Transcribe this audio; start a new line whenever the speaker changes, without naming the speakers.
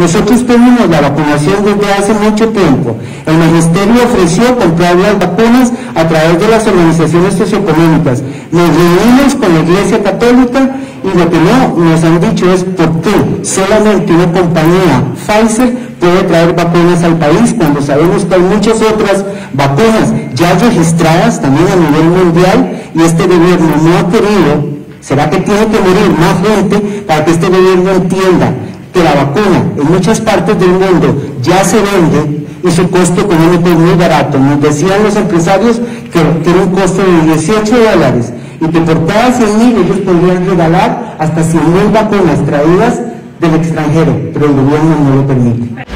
Nosotros tenemos la vacunación desde hace mucho tiempo. El Magisterio ofreció comprar las vacunas a través de las organizaciones socioeconómicas. Nos reunimos con la Iglesia Católica y lo que no nos han dicho es por qué solamente una compañía Pfizer puede traer vacunas al país cuando sabemos que hay muchas otras vacunas ya registradas también a nivel mundial y este gobierno no ha querido, ¿será que tiene que morir más gente para que este gobierno entienda que la vacuna en muchas partes del mundo ya se vende y su costo económico es muy barato? Nos decían los empresarios que tiene un costo de 18 dólares y que por cada 100 mil ellos podrían regalar hasta 100 mil vacunas traídas del extranjero, pero el gobierno no lo permite.